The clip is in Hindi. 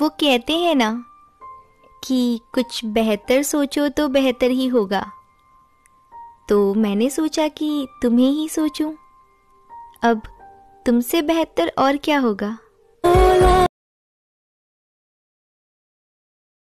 वो कहते हैं ना कि कुछ बेहतर सोचो तो बेहतर ही होगा तो मैंने सोचा कि तुम्हें ही सोचूं। अब तुमसे बेहतर और क्या होगा